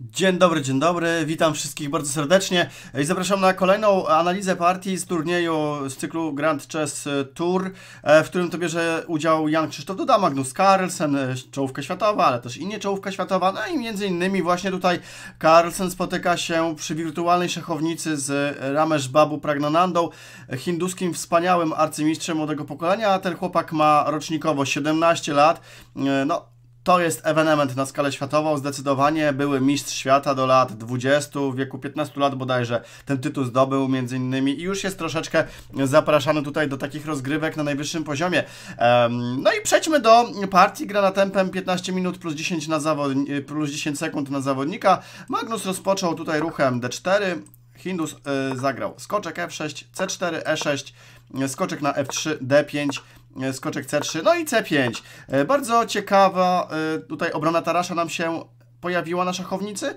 Dzień dobry, dzień dobry, witam wszystkich bardzo serdecznie. I zapraszam na kolejną analizę partii z turnieju z cyklu Grand Chess Tour, e, w którym to bierze udział Jan Krzysztof Duda, Magnus Carlsen, e, czołówka światowa, ale też inni czołówka światowa, no i między innymi właśnie tutaj Carlsen spotyka się przy wirtualnej szachownicy z Ramesh Babu Pragnanandą, hinduskim wspaniałym arcymistrzem młodego pokolenia, ten chłopak ma rocznikowo 17 lat, e, no to jest ewenement na skalę światową, zdecydowanie były mistrz świata do lat 20, w wieku 15 lat bodajże ten tytuł zdobył między innymi i już jest troszeczkę zapraszany tutaj do takich rozgrywek na najwyższym poziomie. No i przejdźmy do partii, gra na tempem 15 minut plus 10, na plus 10 sekund na zawodnika. Magnus rozpoczął tutaj ruchem D4, Hindus y, zagrał skoczek F6, C4, E6, skoczek na F3, D5, E, skoczek C3, no i C5. E, bardzo ciekawa e, tutaj obrona Tarasza nam się pojawiła na szachownicy.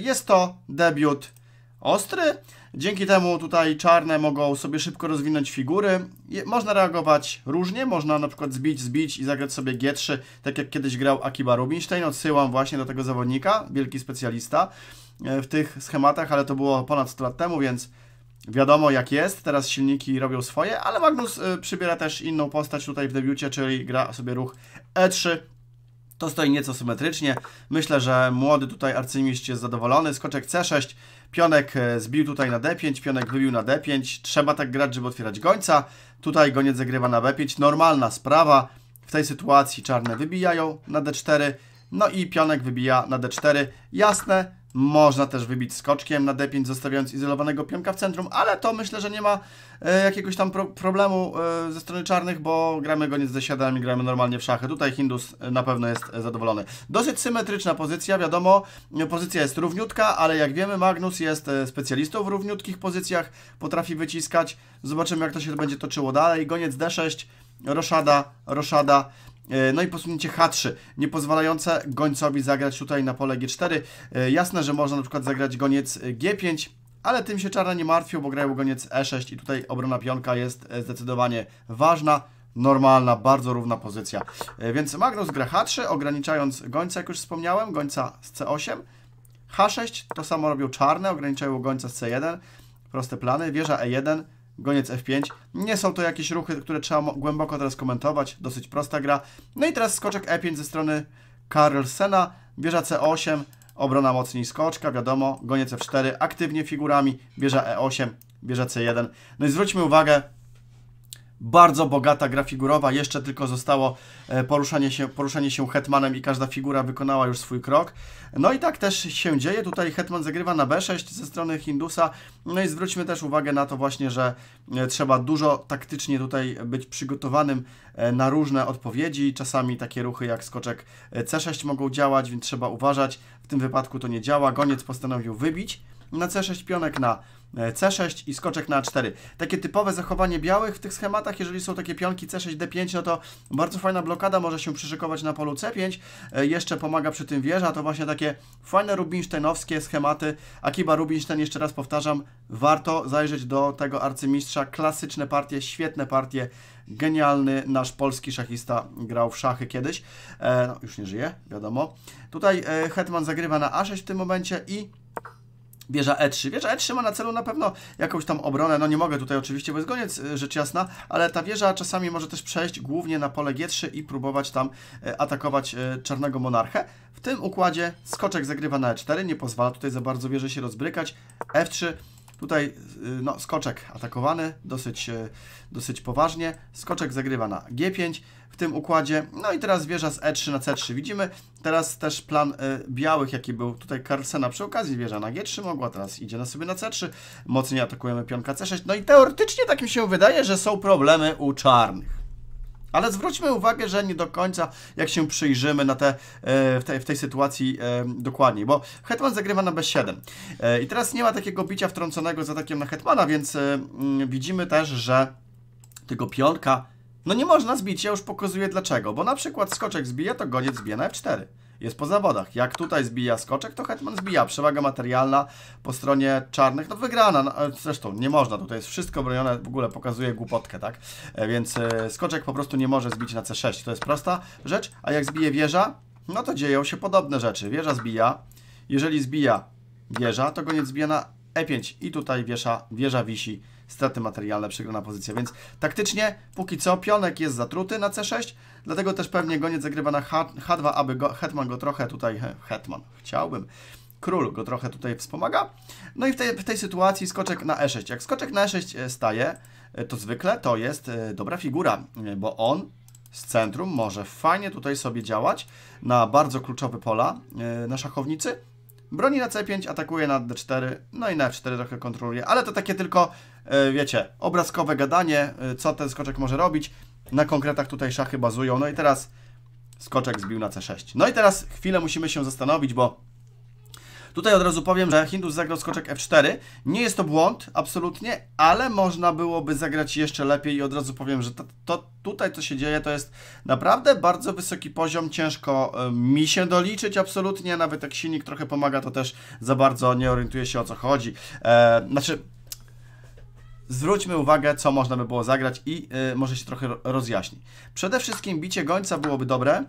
Jest to debiut ostry. Dzięki temu tutaj czarne mogą sobie szybko rozwinąć figury. Można reagować różnie, można na przykład zbić, zbić i zagrać sobie G3, tak jak kiedyś grał Akiba Rubinstein. Odsyłam właśnie do tego zawodnika, wielki specjalista w tych schematach, ale to było ponad 100 lat temu, więc Wiadomo jak jest, teraz silniki robią swoje, ale Magnus y, przybiera też inną postać tutaj w debiucie, czyli gra sobie ruch E3. To stoi nieco symetrycznie. Myślę, że młody tutaj arcymistrz jest zadowolony. Skoczek C6, pionek y, zbił tutaj na D5, pionek wybił na D5. Trzeba tak grać, żeby otwierać gońca. Tutaj goniec zagrywa na B5. Normalna sprawa. W tej sytuacji czarne wybijają na D4. No i pionek wybija na D4. Jasne, można też wybić skoczkiem na D5, zostawiając izolowanego pionka w centrum, ale to myślę, że nie ma e, jakiegoś tam pro problemu e, ze strony czarnych, bo gramy go nie z D7 i gramy normalnie w szachy. Tutaj Hindus e, na pewno jest e, zadowolony. Dosyć symetryczna pozycja, wiadomo, e, pozycja jest równiutka, ale jak wiemy Magnus jest specjalistą w równiutkich pozycjach, potrafi wyciskać. Zobaczymy jak to się będzie toczyło dalej. Goniec D6, roszada, roszada. E, no i posunięcie H3, nie pozwalające gońcowi zagrać tutaj na pole G4. E, jasne, że można na przykład zagrać goniec G5, ale tym się czarna nie martwią, bo grają goniec E6 i tutaj obrona pionka jest e, zdecydowanie ważna. Normalna, bardzo równa pozycja. Więc Magnus gra H3, ograniczając gońca, jak już wspomniałem, gońca z C8. H6 to samo robią czarne, ograniczają gońca z C1. Proste plany, wieża E1, goniec F5. Nie są to jakieś ruchy, które trzeba głęboko teraz komentować, dosyć prosta gra. No i teraz skoczek E5 ze strony Carlsena, wieża C8, obrona mocniej skoczka, wiadomo, goniec F4, aktywnie figurami, wieża E8, wieża C1. No i zwróćmy uwagę, bardzo bogata gra figurowa, jeszcze tylko zostało e, poruszanie się, poruszanie się hetmanem i każda figura wykonała już swój krok. No i tak też się dzieje, tutaj hetman zagrywa na B6 ze strony Hindusa, no i zwróćmy też uwagę na to właśnie, że e, trzeba dużo taktycznie tutaj być przygotowanym e, na różne odpowiedzi, czasami takie ruchy jak skoczek C6 mogą działać, więc trzeba uważać, w tym wypadku to nie działa, goniec postanowił wybić, na C6 pionek na C6 i skoczek na A4. Takie typowe zachowanie białych w tych schematach, jeżeli są takie pionki C6, D5, no to bardzo fajna blokada może się przyszykować na polu C5. E, jeszcze pomaga przy tym wieża, to właśnie takie fajne rubinsteinowskie schematy. Akiba Rubinstein, jeszcze raz powtarzam, warto zajrzeć do tego arcymistrza. Klasyczne partie, świetne partie. Genialny nasz polski szachista grał w szachy kiedyś. E, no, już nie żyje, wiadomo. Tutaj e, Hetman zagrywa na A6 w tym momencie i Wieża E3. Wieża E3 ma na celu na pewno jakąś tam obronę. No nie mogę tutaj oczywiście, bo jest goniec, y, rzecz jasna, ale ta wieża czasami może też przejść głównie na pole G3 i próbować tam y, atakować czarnego monarchę. W tym układzie skoczek zagrywa na E4, nie pozwala tutaj za bardzo wieży się rozbrykać. F3 Tutaj no, skoczek atakowany dosyć, dosyć poważnie. Skoczek zagrywa na G5 w tym układzie. No i teraz wieża z E3 na C3. Widzimy teraz też plan y, białych, jaki był tutaj Carlsena przy okazji. Wieża na G3 mogła, teraz idzie na sobie na C3. Mocniej atakujemy pionka C6. No i teoretycznie tak mi się wydaje, że są problemy u czarnych. Ale zwróćmy uwagę, że nie do końca, jak się przyjrzymy na te, e, w, tej, w tej sytuacji e, dokładniej, bo Hetman zagrywa na B7. I teraz nie ma takiego bicia wtrąconego z atakiem na Hetmana, więc mm, widzimy też, że tego pionka no nie można zbić, ja już pokazuję dlaczego, bo na przykład skoczek zbija, to goniec zbija na F4. Jest po zawodach. Jak tutaj zbija skoczek, to hetman zbija. Przewaga materialna po stronie czarnych, no wygrana. No, zresztą nie można, tutaj jest wszystko bronione, w ogóle pokazuje głupotkę, tak? E, więc e, skoczek po prostu nie może zbić na C6. To jest prosta rzecz, a jak zbije wieża, no to dzieją się podobne rzeczy. Wieża zbija, Jeżeli zbija wieża, to goniec zbija na E5 i tutaj wieża, wieża wisi, straty materialne, przegrana pozycja, więc taktycznie póki co pionek jest zatruty na C6, dlatego też pewnie goniec zagrywa na H, H2, aby go, hetman go trochę tutaj, hetman, chciałbym, król go trochę tutaj wspomaga. No i w tej, w tej sytuacji skoczek na E6. Jak skoczek na E6 staje, to zwykle to jest e, dobra figura, bo on z centrum może fajnie tutaj sobie działać na bardzo kluczowe pola e, na szachownicy. Broni na C5, atakuje na D4, no i na F4 trochę kontroluje, ale to takie tylko, e, wiecie, obrazkowe gadanie, co ten skoczek może robić. Na konkretach tutaj szachy bazują. No i teraz skoczek zbił na C6. No i teraz chwilę musimy się zastanowić, bo Tutaj od razu powiem, że Hindus zagrał skoczek F4. Nie jest to błąd, absolutnie, ale można byłoby zagrać jeszcze lepiej i od razu powiem, że to, to tutaj co się dzieje to jest naprawdę bardzo wysoki poziom, ciężko e, mi się doliczyć absolutnie, nawet jak silnik trochę pomaga, to też za bardzo nie orientuję się o co chodzi. E, znaczy, zwróćmy uwagę, co można by było zagrać i e, może się trochę rozjaśni. Przede wszystkim bicie gońca byłoby dobre,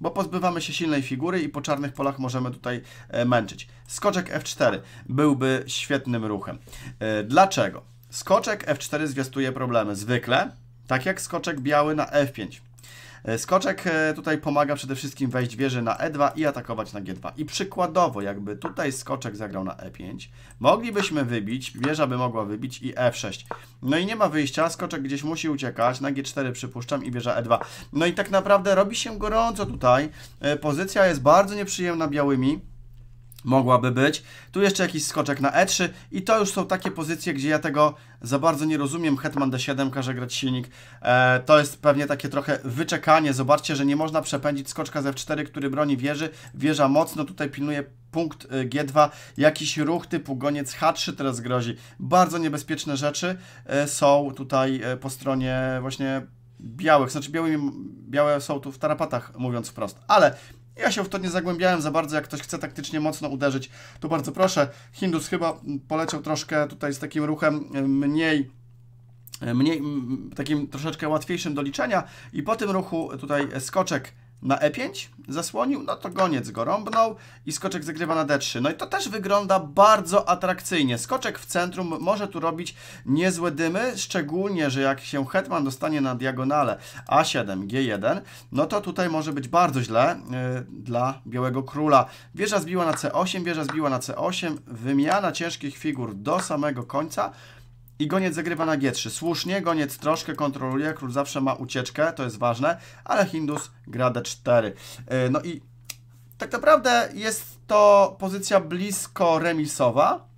bo pozbywamy się silnej figury i po czarnych polach możemy tutaj e, męczyć. Skoczek F4 byłby świetnym ruchem. E, dlaczego? Skoczek F4 zwiastuje problemy zwykle, tak jak skoczek biały na F5. E, skoczek e, tutaj pomaga przede wszystkim wejść wieży na E2 i atakować na G2. I przykładowo, jakby tutaj skoczek zagrał na E5, moglibyśmy wybić, wieża by mogła wybić i F6. No i nie ma wyjścia, skoczek gdzieś musi uciekać, na G4 przypuszczam i wieża E2. No i tak naprawdę robi się gorąco tutaj, e, pozycja jest bardzo nieprzyjemna białymi, mogłaby być. Tu jeszcze jakiś skoczek na E3 i to już są takie pozycje, gdzie ja tego za bardzo nie rozumiem. Hetman D7 każe grać silnik. E, to jest pewnie takie trochę wyczekanie. Zobaczcie, że nie można przepędzić skoczka z F4, który broni wieży. Wieża mocno tutaj pilnuje punkt e, G2. Jakiś ruch typu goniec H3 teraz grozi. Bardzo niebezpieczne rzeczy e, są tutaj e, po stronie właśnie białych. Znaczy białymi, białe są tu w tarapatach, mówiąc wprost. Ale ja się w to nie zagłębiałem za bardzo, jak ktoś chce taktycznie mocno uderzyć, to bardzo proszę. Hindus chyba poleciał troszkę tutaj z takim ruchem mniej mniej, takim troszeczkę łatwiejszym do liczenia i po tym ruchu tutaj skoczek na E5 zasłonił, no to goniec go rąbnął i skoczek zagrywa na D3. No i to też wygląda bardzo atrakcyjnie. Skoczek w centrum może tu robić niezłe dymy, szczególnie, że jak się hetman dostanie na diagonale A7, G1, no to tutaj może być bardzo źle yy, dla białego króla. Wieża zbiła na C8, wieża zbiła na C8, wymiana ciężkich figur do samego końca. I goniec zagrywa na G3. Słusznie, goniec troszkę kontroluje, król zawsze ma ucieczkę, to jest ważne, ale Hindus gra D4. Y, no i tak naprawdę jest to pozycja blisko remisowa,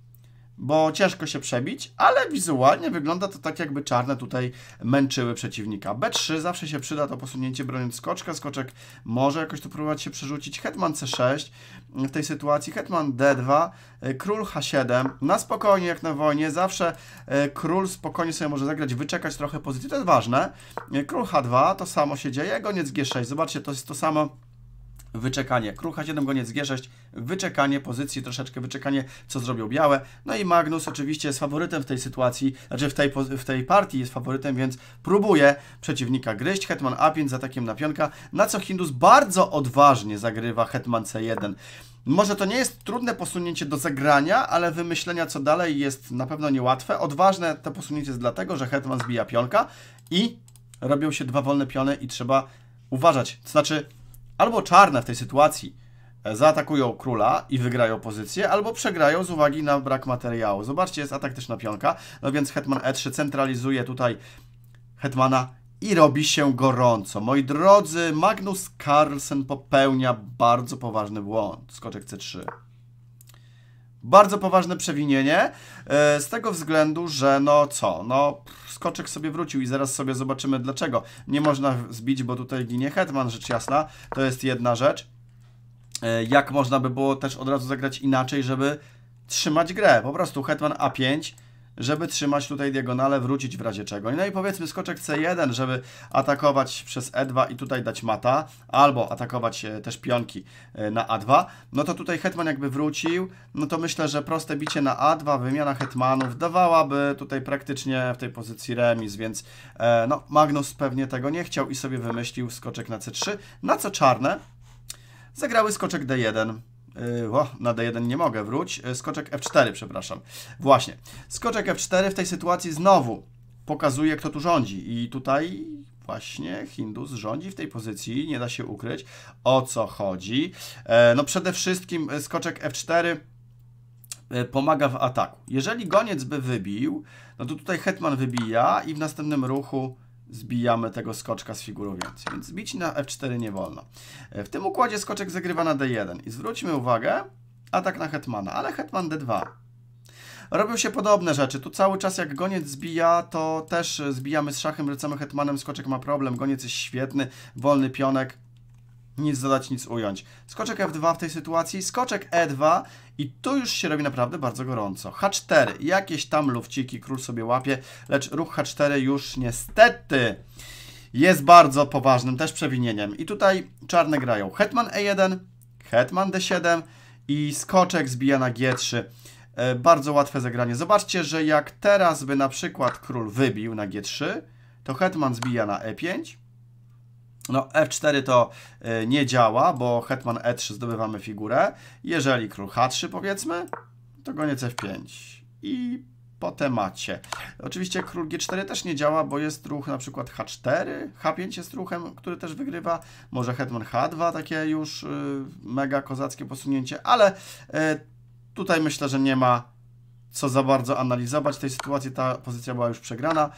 bo ciężko się przebić, ale wizualnie wygląda to tak, jakby czarne tutaj męczyły przeciwnika. B3 zawsze się przyda to posunięcie broniąc skoczka. Skoczek może jakoś tu próbować się przerzucić. Hetman C6 w tej sytuacji. Hetman D2, e, król H7. Na spokojnie, jak na wojnie. Zawsze e, król spokojnie sobie może zagrać, wyczekać trochę pozycji. To jest ważne. E, król H2, to samo się dzieje. Goniec G6. Zobaczcie, to jest to samo wyczekanie. Król H7, goniec G6, wyczekanie pozycji, troszeczkę wyczekanie, co zrobią białe. No i Magnus oczywiście jest faworytem w tej sytuacji, znaczy w tej, w tej partii jest faworytem, więc próbuje przeciwnika gryźć. Hetman A5 z atakiem na pionka, na co Hindus bardzo odważnie zagrywa Hetman C1. Może to nie jest trudne posunięcie do zagrania, ale wymyślenia co dalej jest na pewno niełatwe. Odważne to posunięcie jest dlatego, że Hetman zbija pionka i robią się dwa wolne piony i trzeba uważać. To znaczy albo czarne w tej sytuacji e, zaatakują króla i wygrają pozycję, albo przegrają z uwagi na brak materiału. Zobaczcie, jest atak też na pionka, no więc hetman e3 centralizuje tutaj hetmana i robi się gorąco. Moi drodzy, Magnus Carlsen popełnia bardzo poważny błąd. Skoczek c3. Bardzo poważne przewinienie, e, z tego względu, że no co, no skoczek sobie wrócił i zaraz sobie zobaczymy dlaczego. Nie można zbić, bo tutaj ginie hetman, rzecz jasna, to jest jedna rzecz. E, jak można by było też od razu zagrać inaczej, żeby trzymać grę. Po prostu hetman A5, żeby trzymać tutaj diagonale, wrócić w razie czego. No i powiedzmy skoczek C1, żeby atakować przez E2 i tutaj dać mata, albo atakować e, też pionki e, na A2, no to tutaj hetman jakby wrócił, no to myślę, że proste bicie na A2, wymiana hetmanów dawałaby tutaj praktycznie w tej pozycji remis, więc e, no Magnus pewnie tego nie chciał i sobie wymyślił skoczek na C3, na co czarne zagrały skoczek D1, Yy, o, na D1 nie mogę, wróć. Yy, skoczek F4, przepraszam. Właśnie. Skoczek F4 w tej sytuacji znowu pokazuje, kto tu rządzi. I tutaj właśnie Hindus rządzi w tej pozycji, nie da się ukryć. O co chodzi? E, no przede wszystkim skoczek F4 e, pomaga w ataku. Jeżeli goniec by wybił, no to tutaj hetman wybija i w następnym ruchu zbijamy tego skoczka z figurą. Więc zbić na F4 nie wolno. E, w tym układzie skoczek zagrywa na D1. I zwróćmy uwagę, atak na hetmana, ale hetman D2. Robią się podobne rzeczy. Tu cały czas jak goniec zbija, to też zbijamy z szachem, wracamy hetmanem, skoczek ma problem, goniec jest świetny, wolny pionek. Nic dodać, nic ująć. Skoczek F2 w tej sytuacji, skoczek E2 i tu już się robi naprawdę bardzo gorąco. H4, jakieś tam lufciki król sobie łapie, lecz ruch H4 już niestety jest bardzo poważnym też przewinieniem. I tutaj czarne grają hetman E1, hetman D7 i skoczek zbija na G3. E, bardzo łatwe zagranie. Zobaczcie, że jak teraz by na przykład król wybił na G3, to hetman zbija na E5. No F4 to e, nie działa, bo hetman E3 zdobywamy figurę. Jeżeli król H3 powiedzmy, to goniec F5. I po temacie. Oczywiście król G4 też nie działa, bo jest ruch na przykład H4, H5 jest ruchem, który też wygrywa, może hetman H2, takie już y, mega kozackie posunięcie, ale y, Tutaj myślę, że nie ma co za bardzo analizować tej sytuacji. Ta pozycja była już przegrana.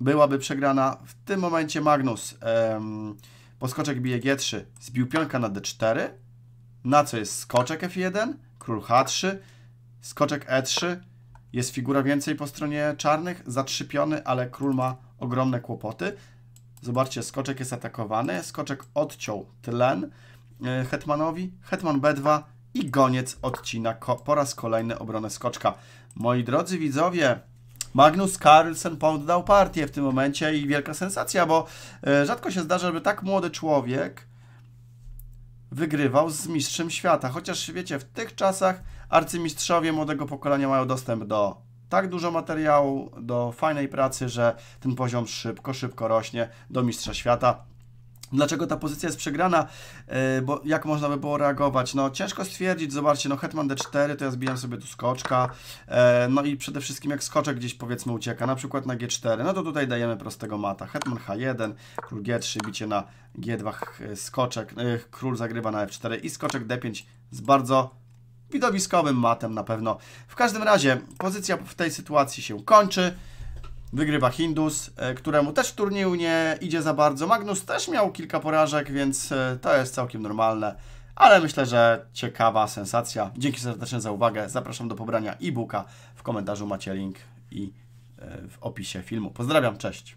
Byłaby przegrana. W tym momencie Magnus um, poskoczek bije G3, zbił pionka na D4, na co jest skoczek F1, król H3, skoczek E3, jest figura więcej po stronie czarnych, zatrzypiony, ale król ma ogromne kłopoty. Zobaczcie, skoczek jest atakowany, skoczek odciął tlen e, hetmanowi, hetman B2, i goniec odcina po raz kolejny obronę skoczka. Moi drodzy widzowie, Magnus Carlsen poddał partię w tym momencie i wielka sensacja, bo e, rzadko się zdarza, żeby tak młody człowiek wygrywał z mistrzem świata. Chociaż wiecie, w tych czasach arcymistrzowie młodego pokolenia mają dostęp do tak dużo materiału, do fajnej pracy, że ten poziom szybko, szybko rośnie do mistrza świata. Dlaczego ta pozycja jest przegrana? Yy, bo jak można by było reagować? No ciężko stwierdzić, zobaczcie, no hetman d4, to ja zbijam sobie tu skoczka, yy, no i przede wszystkim jak skoczek gdzieś powiedzmy ucieka, na przykład na g4, no to tutaj dajemy prostego mata. Hetman h1, król g3, bicie na g2, skoczek, yy, król zagrywa na f4 i skoczek d5 z bardzo widowiskowym matem na pewno. W każdym razie pozycja w tej sytuacji się kończy. Wygrywa Hindus, e, któremu też w turnieju nie idzie za bardzo. Magnus też miał kilka porażek, więc e, to jest całkiem normalne. Ale myślę, że ciekawa sensacja. Dzięki serdecznie za uwagę. Zapraszam do pobrania e-booka. W komentarzu macie link i e, w opisie filmu. Pozdrawiam, cześć.